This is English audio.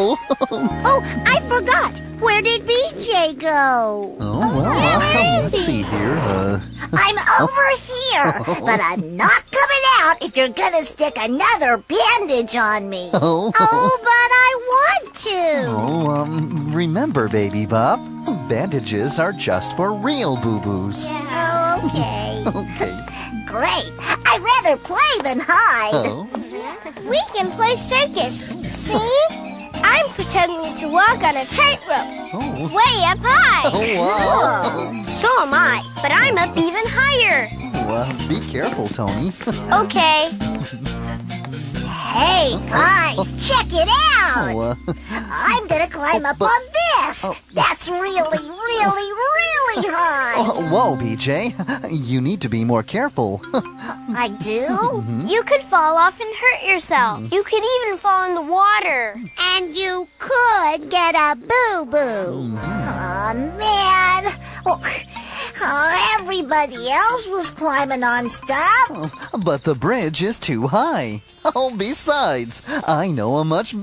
Oh. Oh, I forgot. Where did BJ go? Oh, well, uh, let's see here. Uh, I'm over here, but I'm not coming out if you're gonna stick another bandage on me. oh. Oh, but I want to. Oh, um, remember, Baby Bop, bandages are just for real boo-boos. Yeah. Okay. Okay. Great. I'd rather play than hide. Oh. We can play circus. See? I'm pretending to walk on a tightrope, Oh. way up high. Oh, wow. So am I, but I'm up even higher. Well, be careful, Tony. Okay. Hey, guys, check it out. Oh, uh, I'm gonna climb up on this. That's really, really. Oh, whoa, BJ. You need to be more careful. I do? Mm-hmm. You could fall off and hurt yourself. Mm-hmm. You could even fall in the water. And you could get a boo-boo. Mm-hmm. Aw, man. Oh, oh, everybody else was climbing on stuff. Oh, but the bridge is too high. Oh, besides, I know a much better.